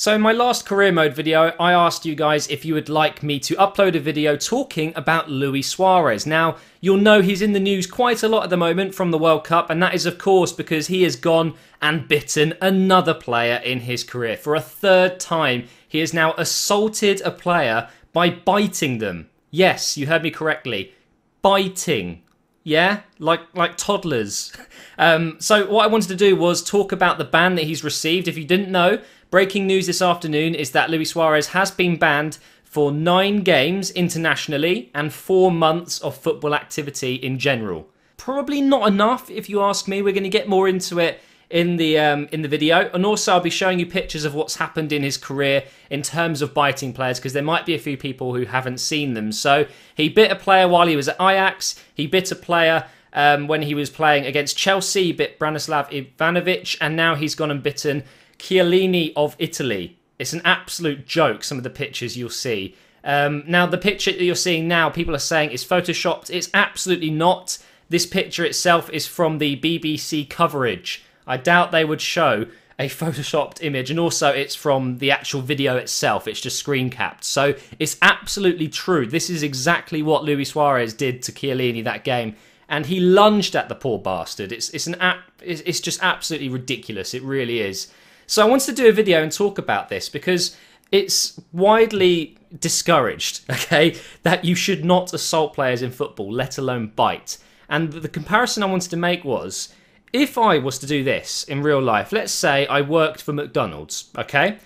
So in my last career mode video, I asked you guys if you would like me to upload a video talking about Luis Suarez. Now, you'll know he's in the news quite a lot at the moment from the World Cup, and that is of course because he has gone and bitten another player in his career. For a third time, he has now assaulted a player by biting them. Yes, you heard me correctly. Biting. Yeah, like like toddlers. Um, so what I wanted to do was talk about the ban that he's received. If you didn't know, breaking news this afternoon is that Luis Suarez has been banned for nine games internationally and four months of football activity in general. Probably not enough, if you ask me. We're going to get more into it in the um, in the video, and also I'll be showing you pictures of what's happened in his career in terms of biting players because there might be a few people who haven't seen them. So he bit a player while he was at Ajax. He bit a player um, when he was playing against Chelsea. He bit Branislav Ivanovic, and now he's gone and bitten Chiellini of Italy. It's an absolute joke. Some of the pictures you'll see. Um, now the picture that you're seeing now, people are saying is photoshopped. It's absolutely not. This picture itself is from the BBC coverage. I doubt they would show a photoshopped image and also it's from the actual video itself it's just screen capped so it's absolutely true this is exactly what Luis Suarez did to Chiellini that game and he lunged at the poor bastard it's it's an app it's just absolutely ridiculous it really is so I wanted to do a video and talk about this because it's widely discouraged okay that you should not assault players in football let alone bite and the comparison I wanted to make was if I was to do this in real life, let's say I worked for McDonald's, okay?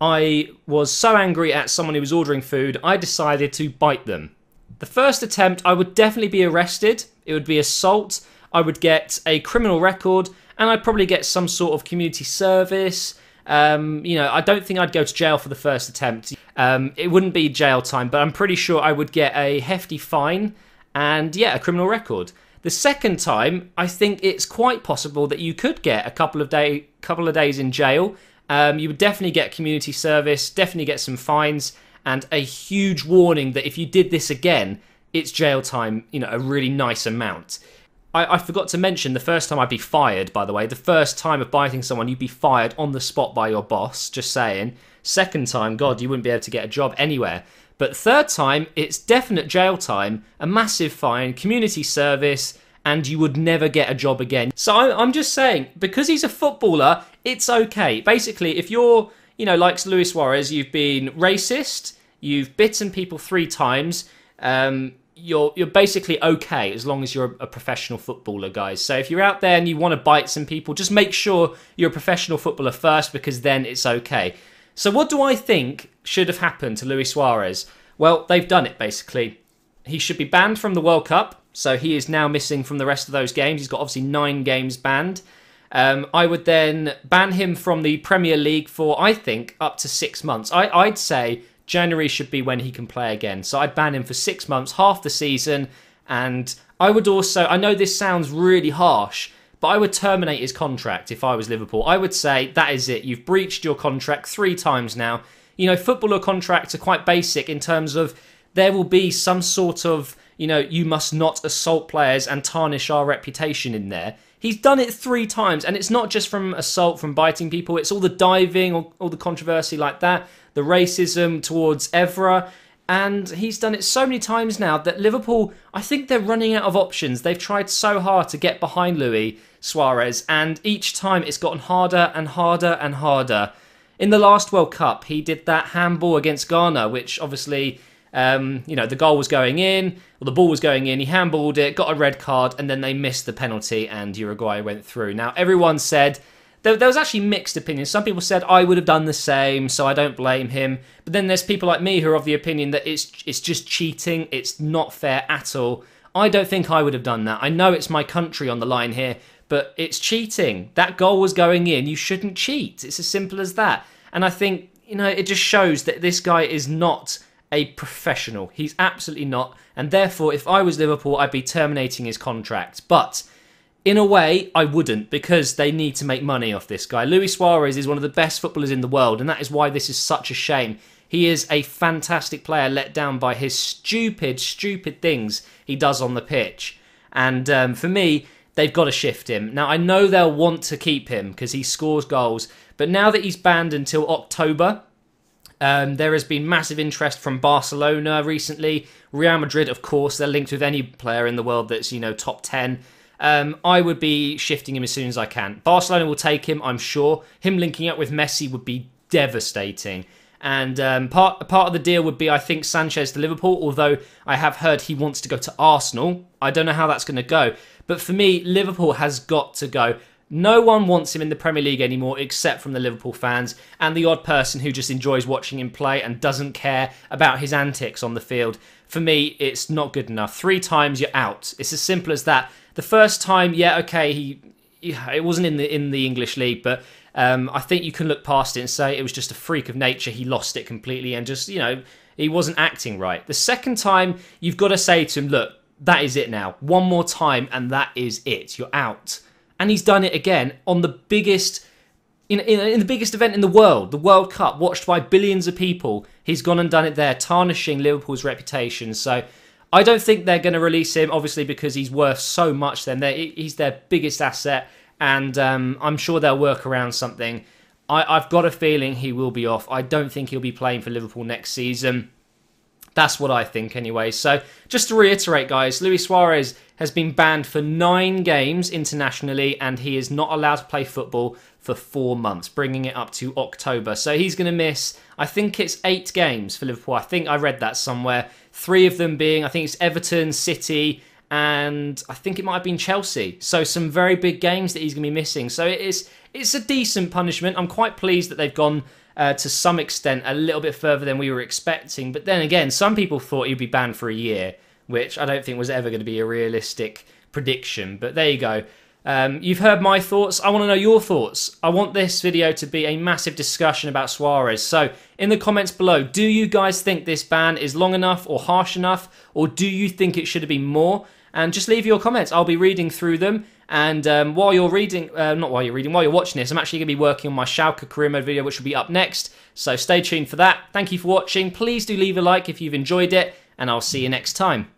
I was so angry at someone who was ordering food, I decided to bite them. The first attempt, I would definitely be arrested. It would be assault. I would get a criminal record, and I'd probably get some sort of community service. Um, you know, I don't think I'd go to jail for the first attempt. Um, it wouldn't be jail time, but I'm pretty sure I would get a hefty fine and, yeah, a criminal record. The second time, I think it's quite possible that you could get a couple of day, couple of days in jail. Um, you would definitely get community service, definitely get some fines, and a huge warning that if you did this again, it's jail time. You know, a really nice amount. I, I, forgot to mention the first time I'd be fired, by the way. The first time of biting someone, you'd be fired on the spot by your boss, just saying. Second time, God, you wouldn't be able to get a job anywhere. But third time, it's definite jail time, a massive fine, community service, and you would never get a job again. So I'm just saying, because he's a footballer, it's okay. Basically, if you're, you know, like Luis Suarez, you've been racist, you've bitten people three times, um, you're you're basically okay as long as you're a professional footballer, guys. So if you're out there and you want to bite some people, just make sure you're a professional footballer first, because then it's okay. So, what do I think should have happened to Luis Suarez? Well, they've done it basically. He should be banned from the World Cup, so he is now missing from the rest of those games. He's got obviously nine games banned. Um, I would then ban him from the Premier League for, I think, up to six months. I, I'd say January should be when he can play again. So I'd ban him for six months, half the season, and I would also, I know this sounds really harsh, but I would terminate his contract if I was Liverpool. I would say that is it. You've breached your contract three times now. You know, footballer contracts are quite basic in terms of there will be some sort of, you know, you must not assault players and tarnish our reputation in there. He's done it three times, and it's not just from assault, from biting people, it's all the diving, all, all the controversy like that, the racism towards Evra and he's done it so many times now that Liverpool, I think they're running out of options. They've tried so hard to get behind Luis Suarez, and each time it's gotten harder and harder and harder. In the last World Cup, he did that handball against Ghana, which obviously, um, you know, the goal was going in, or the ball was going in. He handballed it, got a red card, and then they missed the penalty, and Uruguay went through. Now, everyone said there, there was actually mixed opinions. Some people said I would have done the same, so I don't blame him. But then there's people like me who are of the opinion that it's it's just cheating. It's not fair at all. I don't think I would have done that. I know it's my country on the line here, but it's cheating. That goal was going in. You shouldn't cheat. It's as simple as that. And I think you know it just shows that this guy is not a professional. He's absolutely not. And therefore, if I was Liverpool, I'd be terminating his contract. But in a way, I wouldn't because they need to make money off this guy. Luis Suarez is one of the best footballers in the world, and that is why this is such a shame. He is a fantastic player let down by his stupid, stupid things he does on the pitch. And um, for me, they've got to shift him. Now, I know they'll want to keep him because he scores goals, But now that he's banned until October, um, there has been massive interest from Barcelona recently. Real Madrid, of course, they're linked with any player in the world that's you know top ten. Um, I would be shifting him as soon as I can. Barcelona will take him, I'm sure. Him linking up with Messi would be devastating. And um, part part of the deal would be, I think, Sanchez to Liverpool. Although I have heard he wants to go to Arsenal. I don't know how that's going to go. But for me, Liverpool has got to go. No one wants him in the Premier League anymore except from the Liverpool fans and the odd person who just enjoys watching him play and doesn't care about his antics on the field. For me, it's not good enough. Three times you're out. It's as simple as that. The first time, yeah, okay, he, it wasn't in the in the English league, but um, I think you can look past it and say it was just a freak of nature. He lost it completely and just you know he wasn't acting right. The second time, you've got to say to him, look, that is it now. One more time, and that is it. You're out. And he's done it again on the biggest. In, in, in, the biggest event in the world, the World Cup, watched by billions of people, he's gone and done it there, tarnishing Liverpool's reputation. So I don't think they're going to release him, obviously, because he's worth so much. Then he's their biggest asset, and um, I'm sure they'll work around something. I, I've got a feeling he will be off. I don't think he'll be playing for Liverpool next season. That's what I think, anyway. So, just to reiterate, guys, Luis Suarez has been banned for nine games internationally, and he is not allowed to play football for four months, bringing it up to October. So, he's going to miss, I think it's eight games for Liverpool. I think I read that somewhere. Three of them being, I think it's Everton, City, and I think it might have been Chelsea. So, some very big games that he's going to be missing. So, it is, it's a decent punishment. I'm quite pleased that they've gone uh, to some extent a little bit further than we were expecting. But then again, some people thought he'd be banned for a year, which I don't think was ever going to be a realistic prediction. But there you go. Um, you've heard my thoughts. I want to know your thoughts. I want this video to be a massive discussion about Suarez. So, in the comments below, do you guys think this ban is long enough or harsh enough? Or do you think it should have been more? And just leave your comments. I'll be reading through them. And um, while you're reading, uh, not while you're reading, while you're watching this, I'm actually going to be working on my Schalke career mode video, which will be up next. So stay tuned for that. Thank you for watching. Please do leave a like if you've enjoyed it, and I'll see you next time.